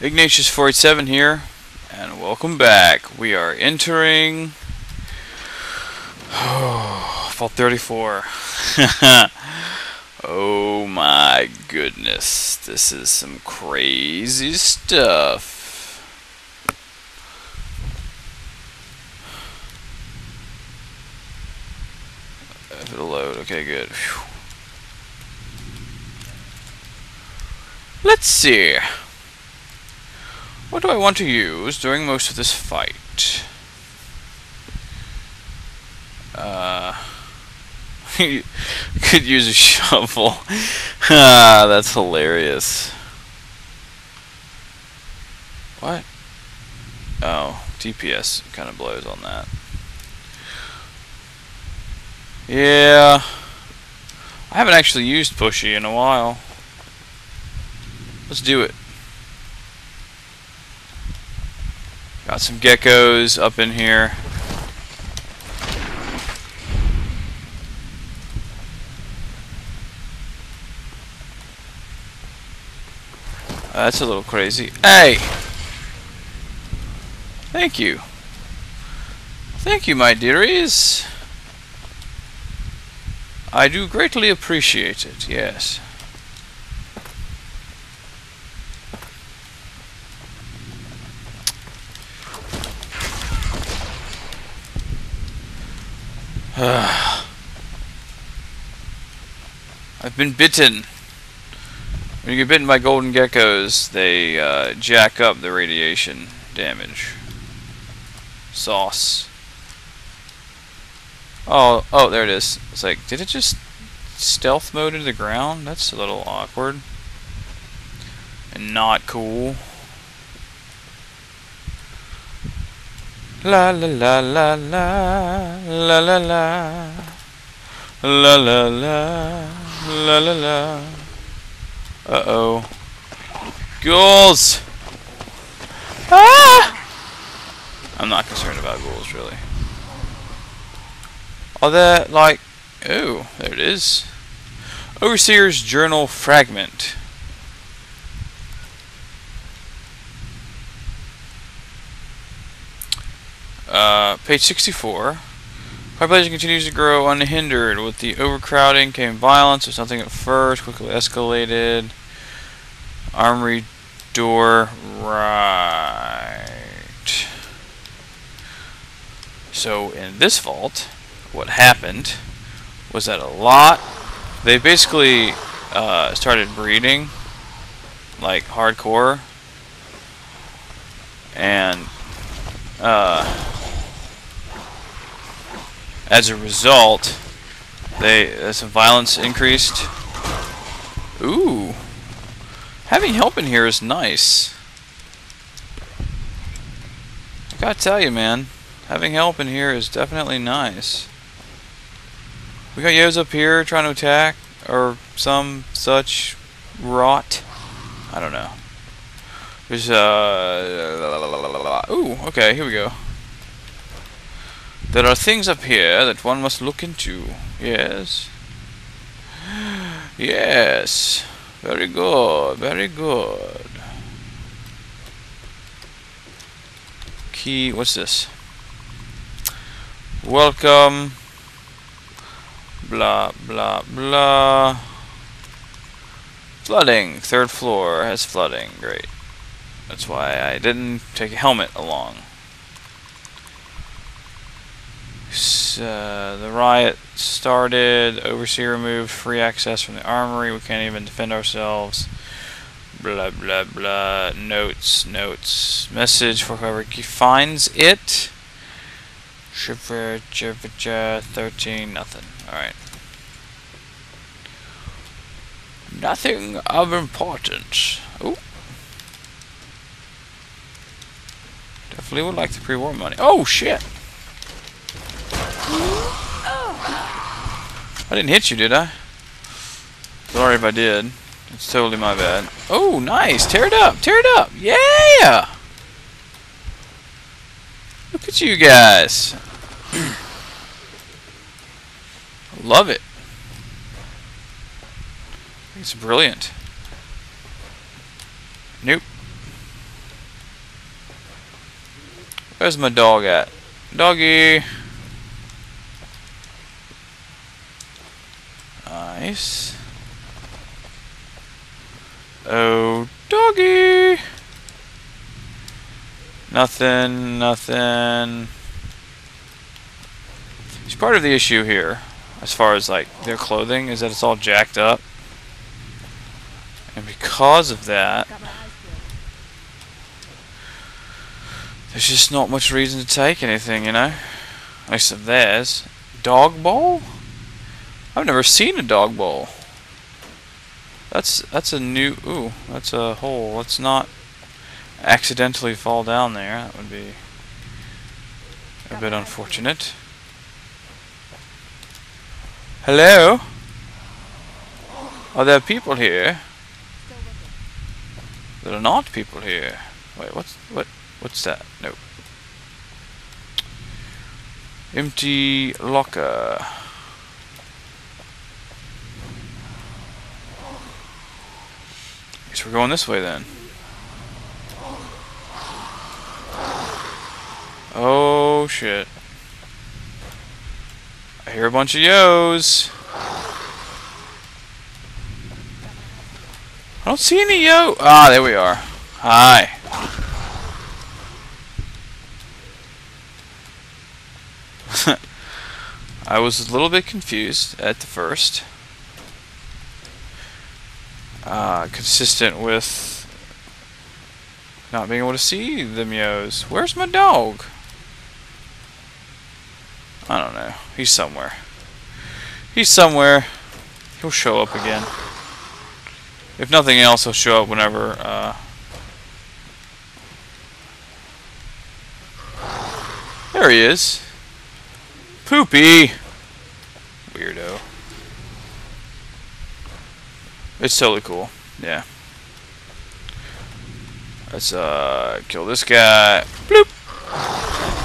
Ignatius487 here, and welcome back. We are entering Vault 34. oh my goodness, this is some crazy stuff. If it'll load, okay, good. Whew. Let's see. What do I want to use during most of this fight? Uh, could use a shovel. ah, that's hilarious. What? Oh, DPS kind of blows on that. Yeah. I haven't actually used Pushy in a while. Let's do it. Got some geckos up in here. Uh, that's a little crazy. Hey! Thank you. Thank you, my dearies. I do greatly appreciate it, yes. I've been bitten. When you get bitten by golden geckos, they uh, jack up the radiation damage. Sauce. Oh, oh, there it is. It's like, did it just stealth mode into the ground? That's a little awkward. And not cool. La la la la la la la la la la la la la la Uh oh. Ghouls! Ah! I'm not concerned about ghouls really. Are there like oh, there it is. Overseer's Journal Fragment. Uh, page 64. Population continues to grow unhindered. With the overcrowding came violence. or nothing at first, quickly escalated. Armory door right. So in this vault, what happened was that a lot, they basically uh, started breeding, like hardcore, and uh, as a result, they uh, some violence increased. Ooh, having help in here is nice. I gotta tell you, man, having help in here is definitely nice. We got Yos up here trying to attack, or some such rot. I don't know. There's uh. Ooh, okay, here we go. There are things up here that one must look into. Yes. Yes. Very good. Very good. Key. What's this? Welcome. Blah, blah, blah. Flooding. Third floor has flooding. Great. That's why I didn't take a helmet along. Uh, the riot started. Overseer removed free access from the armory. We can't even defend ourselves. Blah blah blah. Notes, notes. Message for whoever finds it. Shiver, shiver, 13, nothing. Alright. Nothing of importance. Oh. Definitely would like the pre-war money. Oh, shit! I didn't hit you, did I? Sorry if I did. It's totally my bad. Oh, nice! Tear it up! Tear it up! Yeah! Look at you guys! I love it. It's brilliant. Nope. Where's my dog at? Doggy! Nice. Oh, doggy! Nothing, nothing. It's part of the issue here, as far as like their clothing, is that it's all jacked up. And because of that, there's just not much reason to take anything, you know? At least of theirs. Dog bowl? I've never seen a dog bowl. That's that's a new ooh, that's a hole. Let's not accidentally fall down there. That would be a bit unfortunate. Hello? Are there people here? There are not people here. Wait, what's what what's that? No. Empty locker. We're going this way then. Oh shit. I hear a bunch of yos. I don't see any yo. Ah, there we are. Hi. I was a little bit confused at the first. Uh, consistent with not being able to see the meows. Where's my dog? I don't know. He's somewhere. He's somewhere. He'll show up again. If nothing else, he'll show up whenever, uh... There he is. Poopy! It's totally cool. Yeah. Let's uh kill this guy. Bloop.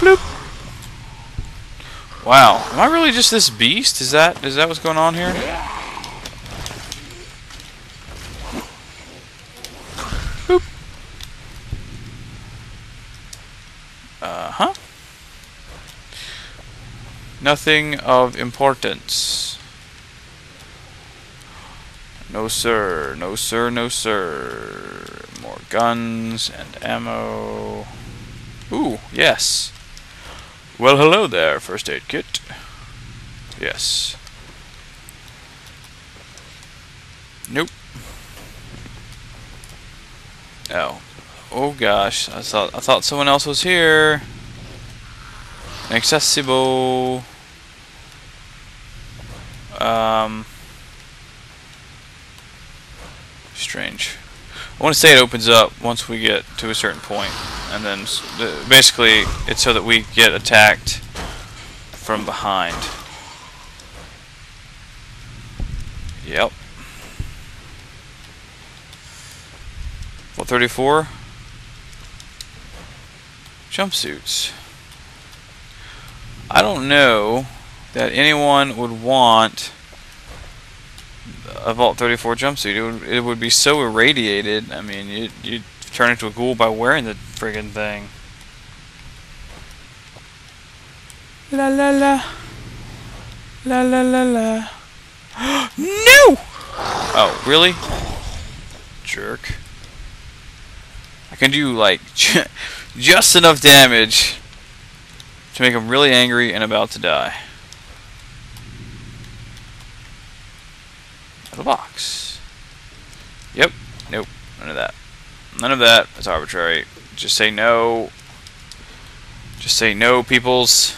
Bloop. Wow. Am I really just this beast? Is that is that what's going on here? Boop. Uh-huh. Nothing of importance. No sir, no sir, no sir. More guns and ammo. Ooh, yes. Well, hello there, first aid kit. Yes. Nope. Oh. Oh gosh, I thought I thought someone else was here. Accessible. Um strange. I want to say it opens up once we get to a certain point, and then basically it's so that we get attacked from behind. Yep. What 34? Jumpsuits. I don't know that anyone would want a Vault 34 jumpsuit. It would, it would be so irradiated. I mean, you'd, you'd turn into a ghoul by wearing the friggin' thing. La la la. La la la la. no! Oh, really? Jerk. I can do, like, just enough damage to make him really angry and about to die. The box. Yep. Nope. None of that. None of that. That's arbitrary. Just say no. Just say no, peoples.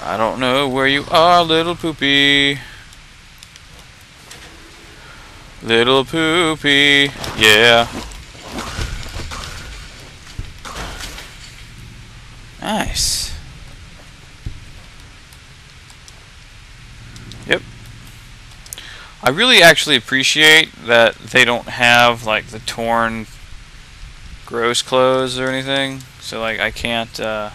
I don't know where you are, little poopy. Little poopy. Yeah. Nice. I really actually appreciate that they don't have like the torn gross clothes or anything. So like I can't uh,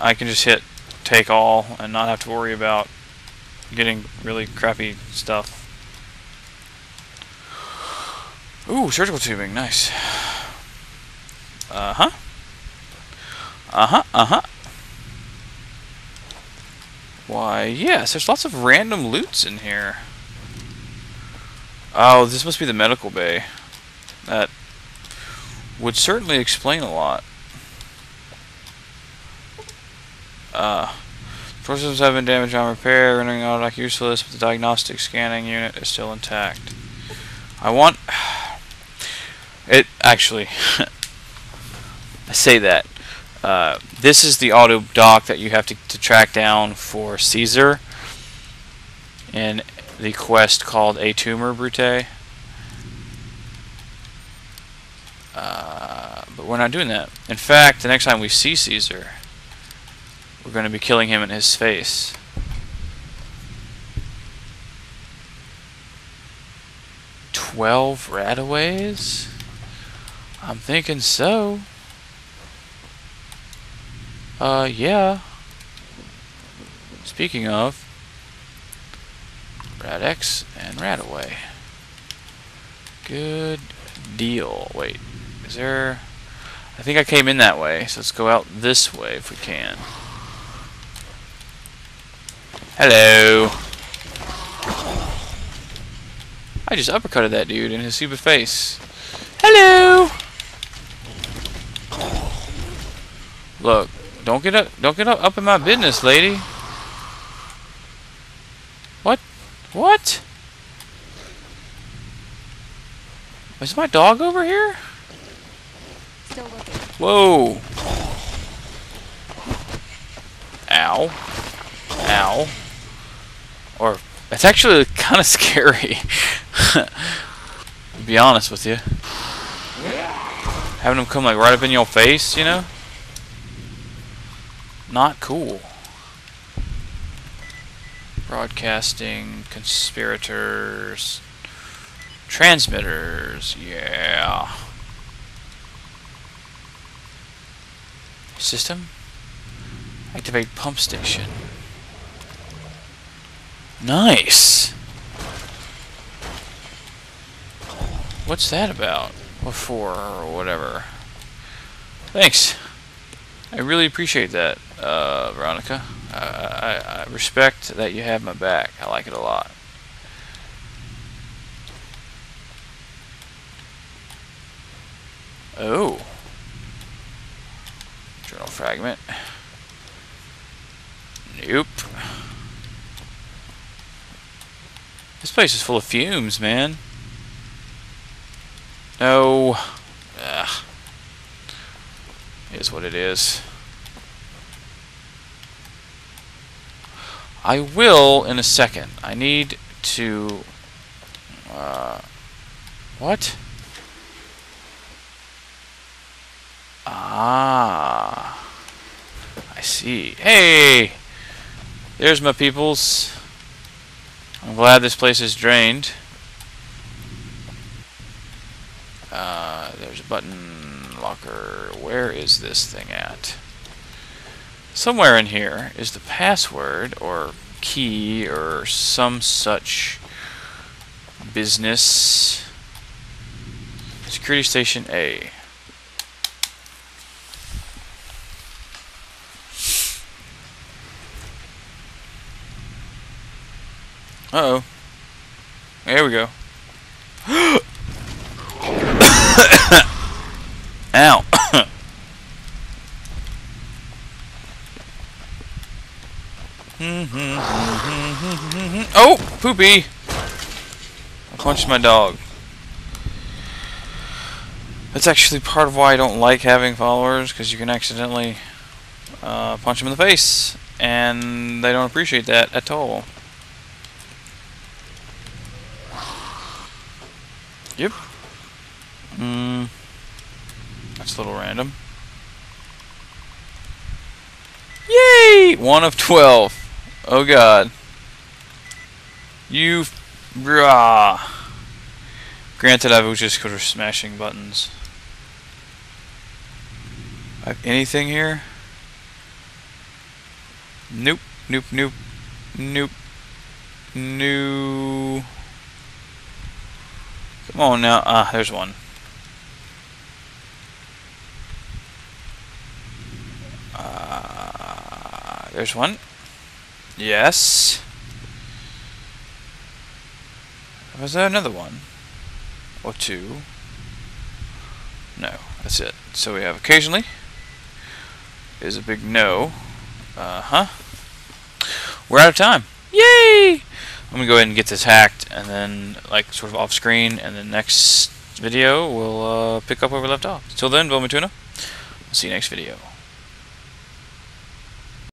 I can just hit take all and not have to worry about getting really crappy stuff. Ooh, surgical tubing, nice. Uh-huh. Uh-huh, uh-huh. Why, yes, there's lots of random loots in here. Oh, this must be the medical bay. That would certainly explain a lot. Uh, forces have been damaged on repair, rendering autodoc useless, but the diagnostic scanning unit is still intact. I want... It, actually, I say that. Uh, this is the auto dock that you have to, to track down for Caesar in the quest called Et Tumor Brute. Uh, but we're not doing that. In fact, the next time we see Caesar, we're going to be killing him in his face. Twelve Radaways? I'm thinking so. Uh, yeah. Speaking of, Rad-X and Radaway. Good deal. Wait, is there... I think I came in that way, so let's go out this way if we can. Hello. I just uppercutted that dude in his stupid face. Hello. Look, don't get up, don't get up, up in my business, lady. What? What? Is my dog over here? Whoa. Ow. Ow. Or, it's actually kind of scary. to be honest with you. Having them come like right up in your face, you know? Not cool. Broadcasting, conspirators, transmitters, yeah. System? Activate pump station. Nice! What's that about? Before, or whatever. Thanks. I really appreciate that, uh, Veronica. I, I, I respect that you have my back. I like it a lot. Oh. Journal fragment. Nope. This place is full of fumes, man. No. Ugh. Is what it is. I will in a second. I need to... Uh, what? Ah. I see. Hey! There's my peoples. I'm glad this place is drained. Uh, there's a button locker. Where is this thing at? Somewhere in here is the password or key or some such business. Security station A. Uh oh. There we go. Oh, poopy. I punched my dog. That's actually part of why I don't like having followers, because you can accidentally uh, punch them in the face, and they don't appreciate that at all. Yep. Mm. That's a little random. Yay! One of twelve. Oh god. You... Rah. Granted, I was just smashing buttons. I have anything here? Nope, nope, nope, nope, no. Come on now. Ah, there's one. Uh, there's one. Yes. Was there another one? Or two? No, that's it. So we have occasionally is a big no. Uh-huh. We're out of time. Yay! I'm gonna go ahead and get this hacked and then like sort of off screen and the next video we'll uh, pick up where we left off. Till then, Tuna. I'll see you next video.